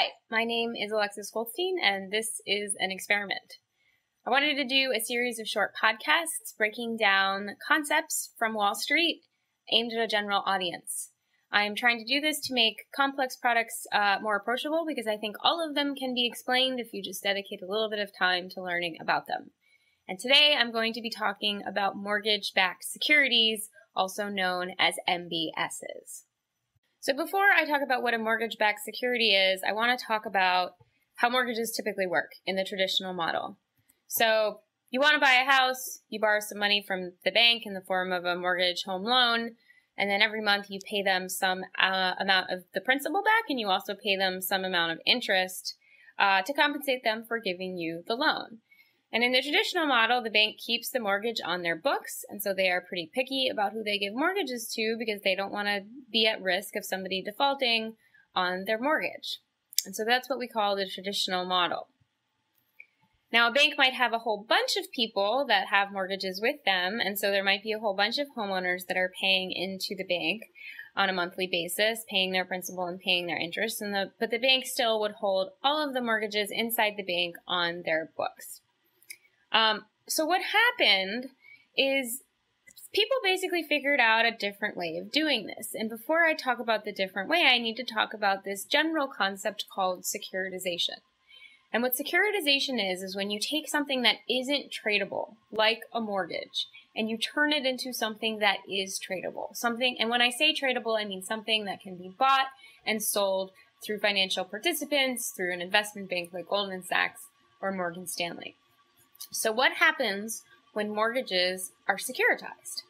Hi, my name is Alexis Goldstein, and this is an experiment. I wanted to do a series of short podcasts breaking down concepts from Wall Street aimed at a general audience. I'm trying to do this to make complex products uh, more approachable because I think all of them can be explained if you just dedicate a little bit of time to learning about them. And today I'm going to be talking about mortgage backed securities, also known as MBSs. So before I talk about what a mortgage backed security is, I want to talk about how mortgages typically work in the traditional model. So you want to buy a house, you borrow some money from the bank in the form of a mortgage home loan, and then every month you pay them some uh, amount of the principal back, and you also pay them some amount of interest uh, to compensate them for giving you the loan. And in the traditional model, the bank keeps the mortgage on their books, and so they are pretty picky about who they give mortgages to because they don't want to be at risk of somebody defaulting on their mortgage. And so that's what we call the traditional model. Now, a bank might have a whole bunch of people that have mortgages with them, and so there might be a whole bunch of homeowners that are paying into the bank on a monthly basis, paying their principal and paying their interest, and the, but the bank still would hold all of the mortgages inside the bank on their books. Um, so what happened is people basically figured out a different way of doing this. And before I talk about the different way, I need to talk about this general concept called securitization. And what securitization is, is when you take something that isn't tradable, like a mortgage, and you turn it into something that is tradable. Something, and when I say tradable, I mean something that can be bought and sold through financial participants, through an investment bank like Goldman Sachs or Morgan Stanley. So, what happens when mortgages are securitized?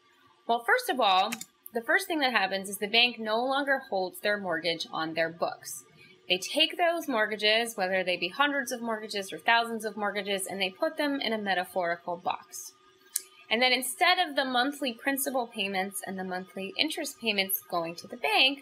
Well, first of all, the first thing that happens is the bank no longer holds their mortgage on their books. They take those mortgages, whether they be hundreds of mortgages or thousands of mortgages, and they put them in a metaphorical box. And then instead of the monthly principal payments and the monthly interest payments going to the bank,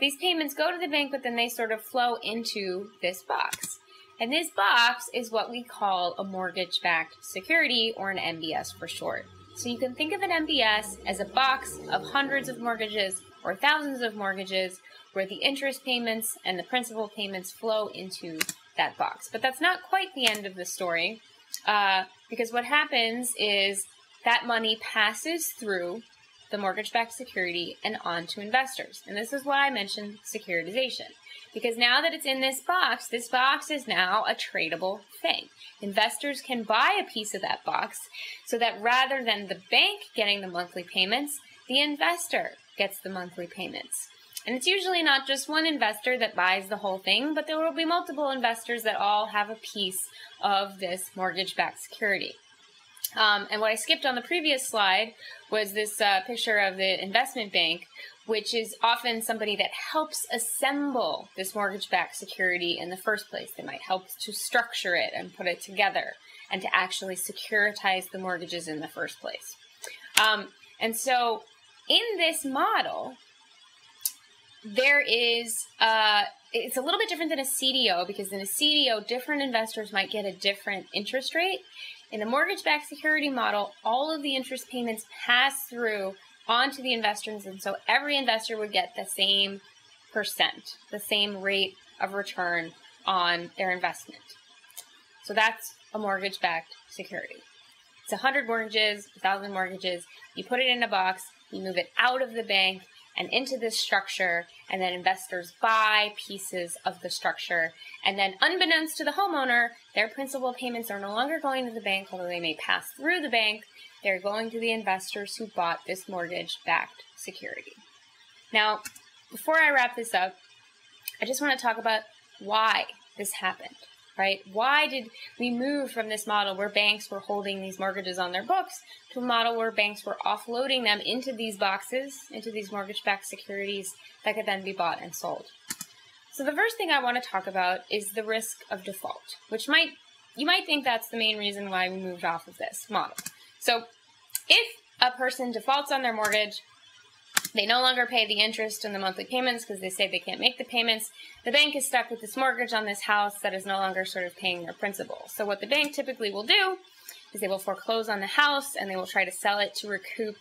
these payments go to the bank, but then they sort of flow into this box. And this box is what we call a mortgage backed security or an MBS for short. So you can think of an MBS as a box of hundreds of mortgages or thousands of mortgages where the interest payments and the principal payments flow into that box. But that's not quite the end of the story uh, because what happens is that money passes through the mortgage backed security and on to investors. And this is why I mentioned securitization. Because now that it's in this box, this box is now a tradable thing. Investors can buy a piece of that box so that rather than the bank getting the monthly payments, the investor gets the monthly payments. And it's usually not just one investor that buys the whole thing, but there will be multiple investors that all have a piece of this mortgage backed security. Um, and what I skipped on the previous slide was this uh, picture of the investment bank which is often somebody that helps assemble this mortgage backed security in the first place. They might help to structure it and put it together and to actually securitize the mortgages in the first place. Um, and so, in this model, there is uh, it's a little bit different than a CDO because in a CDO, different investors might get a different interest rate. In the mortgage backed security model, all of the interest payments pass through onto the investors. And so every investor would get the same percent, the same rate of return on their investment. So that's a mortgage backed security. It's 100 mortgages, 1,000 mortgages. You put it in a box, you move it out of the bank and into this structure, and then investors buy pieces of the structure. And then, unbeknownst to the homeowner, their principal payments are no longer going to the bank, although they may pass through the bank. They're going to the investors who bought this mortgage backed security. Now, before I wrap this up, I just want to talk about why this happened, right? Why did we move from this model where banks were holding these mortgages on their books to a model where banks were offloading them into these boxes, into these mortgage backed securities that could then be bought and sold? So the first thing I want to talk about is the risk of default, which might you might think that's the main reason why we moved off of this model. So if a person defaults on their mortgage, they no longer pay the interest and the monthly payments because they say they can't make the payments. The bank is stuck with this mortgage on this house that is no longer sort of paying their principal. So what the bank typically will do is they will foreclose on the house and they will try to sell it to recoup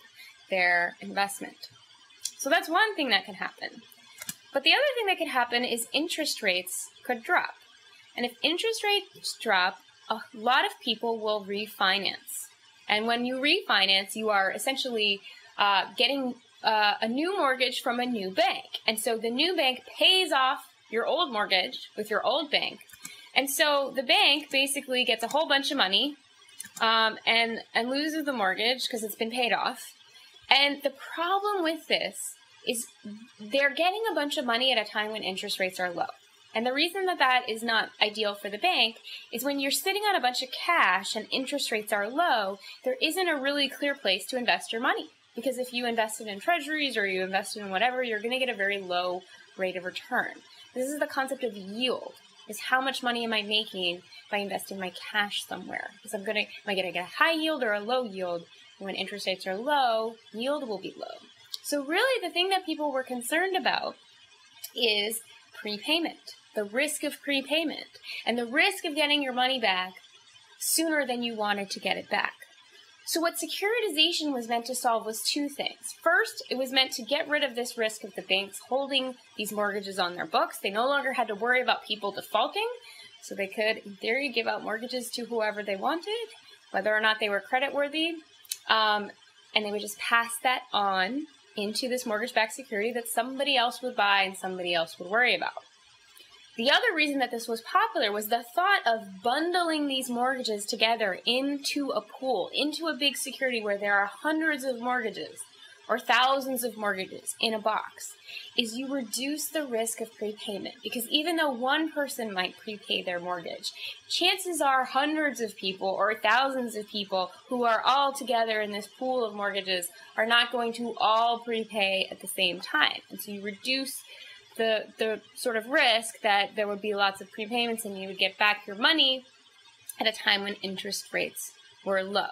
their investment. So that's one thing that can happen. But the other thing that could happen is interest rates could drop. And if interest rates drop, a lot of people will refinance. And when you refinance, you are essentially uh, getting uh, a new mortgage from a new bank. And so the new bank pays off your old mortgage with your old bank. And so the bank basically gets a whole bunch of money um, and, and loses the mortgage because it's been paid off. And the problem with this is they're getting a bunch of money at a time when interest rates are low. And the reason that that is not ideal for the bank is when you're sitting on a bunch of cash and interest rates are low, there isn't a really clear place to invest your money. Because if you invested in treasuries or you invested in whatever, you're going to get a very low rate of return. This is the concept of yield. Is how much money am I making by investing my cash somewhere? Because I'm gonna, am I gonna get a high yield or a low yield? When interest rates are low, yield will be low. So really the thing that people were concerned about is prepayment, the risk of prepayment, and the risk of getting your money back sooner than you wanted to get it back. So, what securitization was meant to solve was two things. First, it was meant to get rid of this risk of the banks holding these mortgages on their books. They no longer had to worry about people defaulting, so they could, in theory, give out mortgages to whoever they wanted, whether or not they were creditworthy. Um, and they would just pass that on into this mortgage backed security that somebody else would buy and somebody else would worry about. The other reason that this was popular was the thought of bundling these mortgages together into a pool, into a big security where there are hundreds of mortgages or thousands of mortgages in a box is you reduce the risk of prepayment because even though one person might prepay their mortgage, chances are hundreds of people or thousands of people who are all together in this pool of mortgages are not going to all prepay at the same time. And so you reduce the the sort of risk that there would be lots of prepayments and you would get back your money at a time when interest rates were low.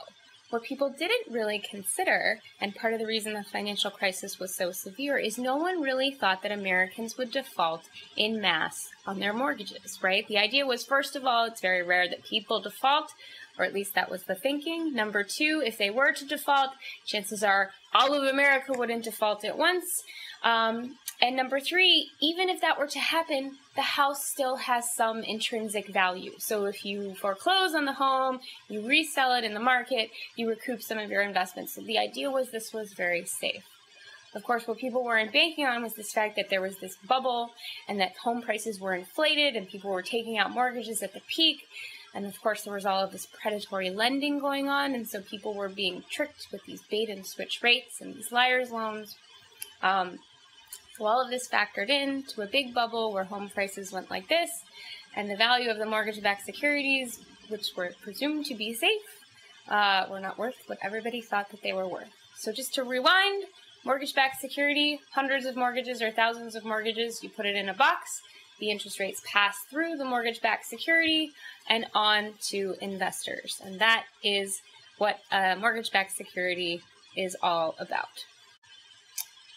What people didn't really consider, and part of the reason the financial crisis was so severe, is no one really thought that Americans would default in mass on their mortgages, right? The idea was, first of all, it's very rare that people default, or at least that was the thinking. Number two, if they were to default, chances are all of America wouldn't default at once. Um, and number three, even if that were to happen, the house still has some intrinsic value. So if you foreclose on the home, you resell it in the market, you recoup some of your investments. So the idea was this was very safe. Of course, what people weren't banking on was this fact that there was this bubble and that home prices were inflated and people were taking out mortgages at the peak. And of course, there was all of this predatory lending going on, and so people were being tricked with these bait and switch rates and these liar's loans. Um, so all of this factored in to a big bubble where home prices went like this, and the value of the mortgage-backed securities, which were presumed to be safe, uh, were not worth what everybody thought that they were worth. So just to rewind, mortgage-backed security, hundreds of mortgages or thousands of mortgages, you put it in a box, the interest rates pass through the mortgage-backed security and on to investors. And that is what a mortgage-backed security is all about.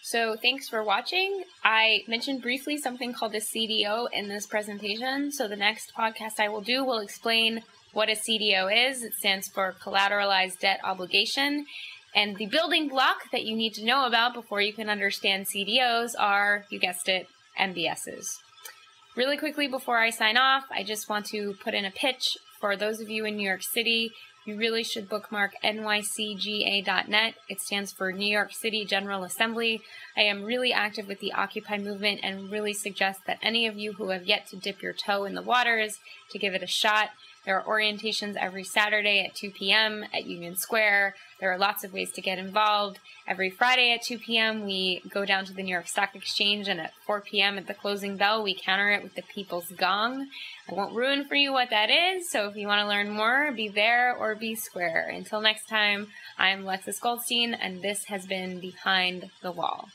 So thanks for watching. I mentioned briefly something called a CDO in this presentation. So the next podcast I will do will explain what a CDO is. It stands for Collateralized Debt Obligation. And the building block that you need to know about before you can understand CDOs are, you guessed it, MBSs. Really quickly before I sign off, I just want to put in a pitch for those of you in New York City you really should bookmark nycga.net. It stands for New York City General Assembly. I am really active with the Occupy movement and really suggest that any of you who have yet to dip your toe in the waters to give it a shot. There are orientations every Saturday at 2 p.m. at Union Square. There are lots of ways to get involved. Every Friday at 2 p.m., we go down to the New York Stock Exchange, and at 4 p.m. at the closing bell, we counter it with the People's Gong. I won't ruin for you what that is, so if you want to learn more, be there or be square. Until next time, I'm Alexis Goldstein, and this has been Behind the Wall.